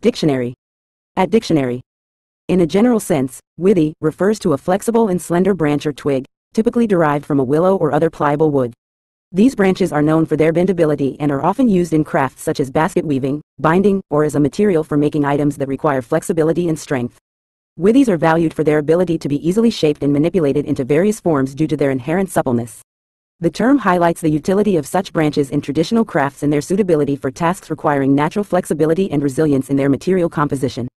Dictionary. At dictionary. In a general sense, withy refers to a flexible and slender branch or twig, typically derived from a willow or other pliable wood. These branches are known for their bendability and are often used in crafts such as basket weaving, binding, or as a material for making items that require flexibility and strength. Withies are valued for their ability to be easily shaped and manipulated into various forms due to their inherent suppleness. The term highlights the utility of such branches in traditional crafts and their suitability for tasks requiring natural flexibility and resilience in their material composition.